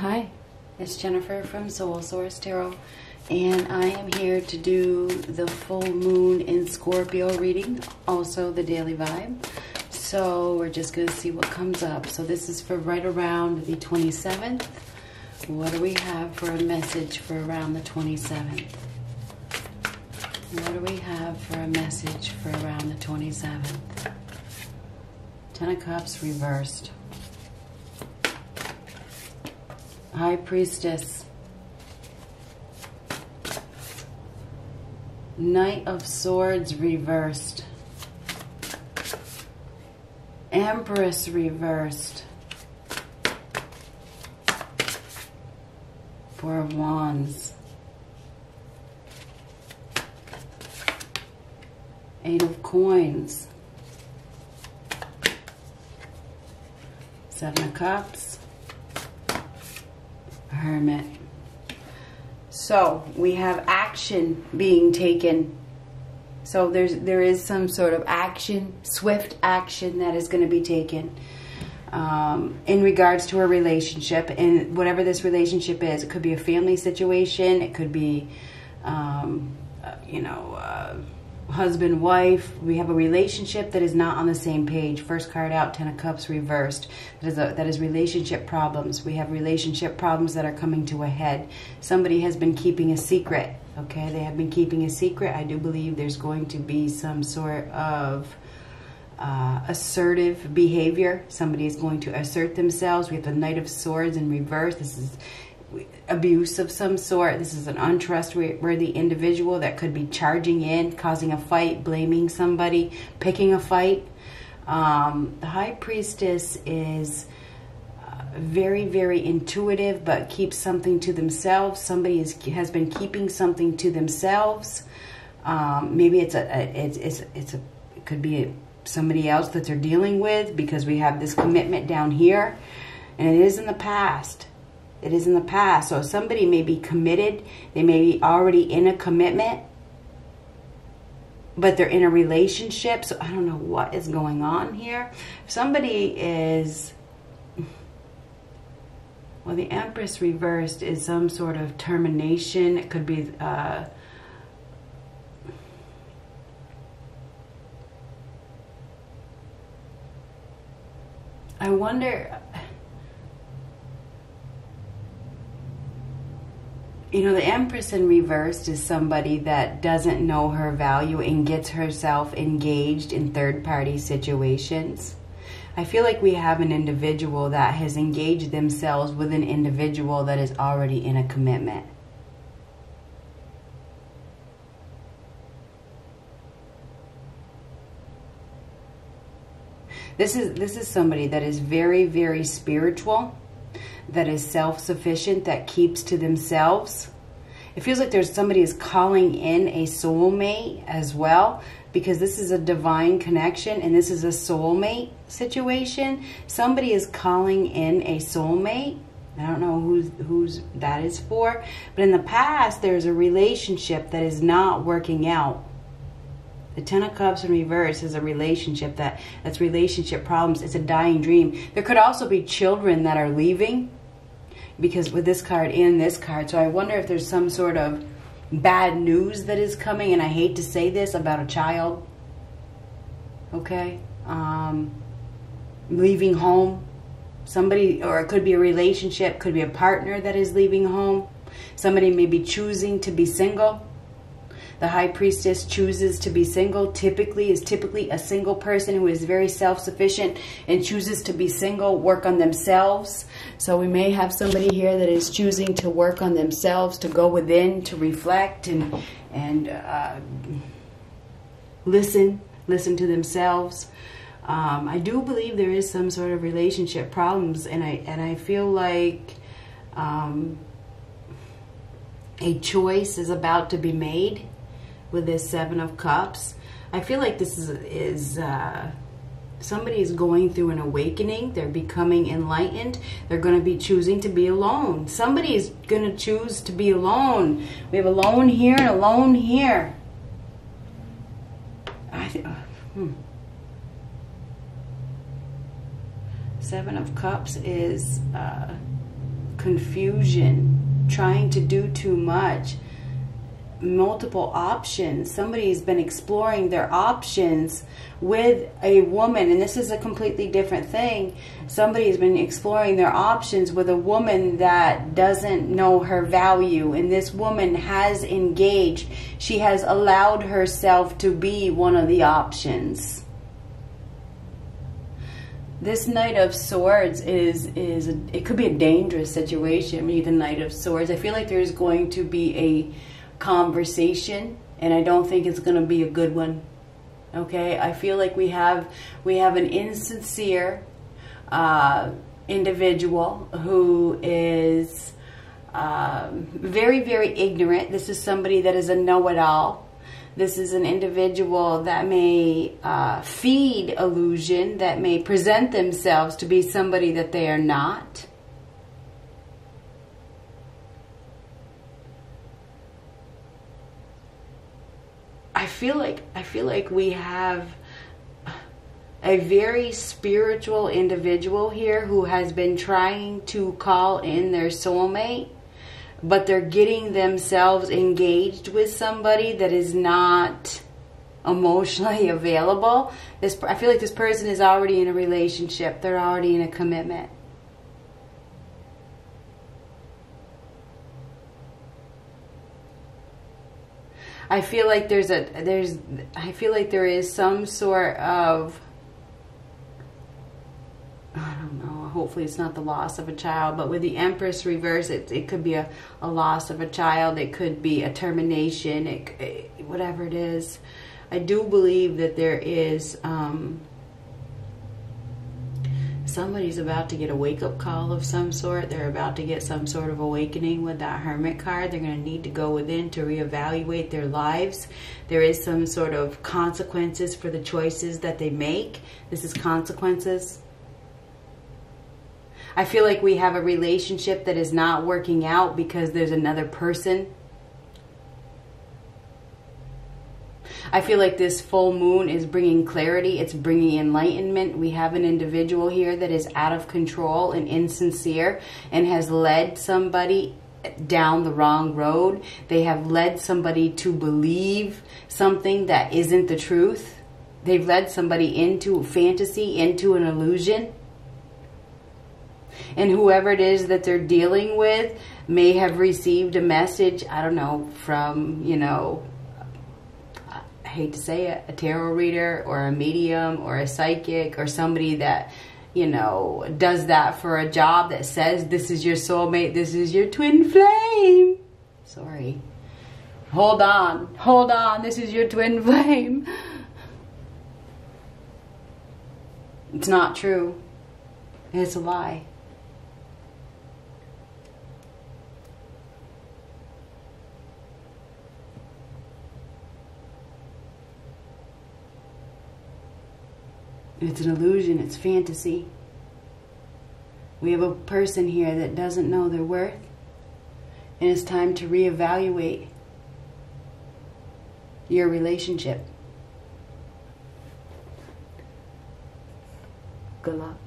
Hi, it's Jennifer from Soul Source Tarot, and I am here to do the full moon in Scorpio reading, also the daily vibe. So we're just going to see what comes up. So this is for right around the 27th. What do we have for a message for around the 27th? What do we have for a message for around the 27th? Ten of Cups reversed. High Priestess. Knight of Swords reversed. Empress reversed. Four of Wands. Eight of Coins. Seven of Cups. Hermit. So we have action being taken. So there's there is some sort of action, swift action that is going to be taken um, in regards to a relationship, and whatever this relationship is, it could be a family situation, it could be, um, uh, you know. Uh, husband wife we have a relationship that is not on the same page. First card out ten of cups reversed. That is a, that is relationship problems. We have relationship problems that are coming to a head. Somebody has been keeping a secret okay? They have been keeping a secret. I do believe there's going to be some sort of uh, assertive behavior. Somebody is going to assert themselves. We have the knight of swords in reverse. This is abuse of some sort. This is an untrustworthy individual that could be charging in, causing a fight, blaming somebody, picking a fight. Um, the high priestess is uh, very, very intuitive, but keeps something to themselves. Somebody is, has been keeping something to themselves. Um, maybe it's a, a it's, it's, it's a, it could be a, somebody else that they're dealing with because we have this commitment down here. And it is in the past it is in the past. So somebody may be committed, they may be already in a commitment, but they're in a relationship. So I don't know what is going on here. somebody is well, the Empress reversed is some sort of termination. It could be uh, I wonder you know, the Empress in reversed is somebody that doesn't know her value and gets herself engaged in third party situations. I feel like we have an individual that has engaged themselves with an individual that is already in a commitment. This is this is somebody that is very very spiritual that is self-sufficient, that keeps to themselves. It feels like there's somebody is calling in a soulmate as well because this is a divine connection and this is a soulmate situation. Somebody is calling in a soulmate. I don't know who's who's that is for, but in the past there's a relationship that is not working out. The Ten of Cups in reverse is a relationship that that's relationship problems. It's a dying dream. There could also be children that are leaving because with this card and this card. So I wonder if there's some sort of bad news that is coming. And I hate to say this about a child. Okay. Um, leaving home. Somebody, or it could be a relationship, could be a partner that is leaving home. Somebody may be choosing to be single the high priestess chooses to be single typically is typically a single person who is very self-sufficient and chooses to be single, work on themselves. So we may have somebody here that is choosing to work on themselves, to go within, to reflect and, and uh, listen, listen to themselves. Um, I do believe there is some sort of relationship problems and I, and I feel like um, a choice is about to be made with this Seven of Cups. I feel like this is, is uh, somebody is going through an awakening. They're becoming enlightened. They're going to be choosing to be alone. Somebody is going to choose to be alone. We have alone here and alone here. I uh, hmm. Seven of Cups is uh, confusion, trying to do too much, multiple options. Somebody's been exploring their options with a woman, and this is a completely different thing. Somebody's been exploring their options with a woman that doesn't know her value, and this woman has engaged. She has allowed herself to be one of the options this Knight of Swords is is a, it could be a dangerous situation. Maybe the Knight of Swords. I feel like there's going to be a conversation, and I don't think it's going to be a good one. Okay, I feel like we have we have an insincere uh, individual who is um, very very ignorant. This is somebody that is a know-it-all this is an individual that may uh, feed illusion, that may present themselves to be somebody that they are not. I feel like I feel like we have a very spiritual individual here who has been trying to call in their soulmate but they're getting themselves engaged with somebody that is not emotionally available. This I feel like this person is already in a relationship. They're already in a commitment. I feel like there's a there's I feel like there is some sort of I don't know, hopefully it's not the loss of a child, but with the Empress reverse, it, it could be a, a loss of a child, it could be a termination, it, it whatever it is. I do believe that there is um, somebody's about to get a wake-up call of some sort. They're about to get some sort of awakening with that Hermit card. They're going to need to go within to reevaluate their lives. There is some sort of consequences for the choices that they make. This is consequences I feel like we have a relationship that is not working out because there's another person. I feel like this full moon is bringing clarity. It's bringing enlightenment. We have an individual here that is out of control and insincere and has led somebody down the wrong road. They have led somebody to believe something that isn't the truth. They've led somebody into fantasy, into an illusion and whoever it is that they're dealing with may have received a message, I don't know, from, you know, hate to say it, a tarot reader or a medium or a psychic or somebody that, you know, does that for a job that says this is your soulmate, this is your twin flame. Sorry. Hold on, hold on, this is your twin flame. It's not true. It's a lie. It's an illusion, it's fantasy. We have a person here that doesn't know their worth, and it's time to reevaluate your relationship. Good luck.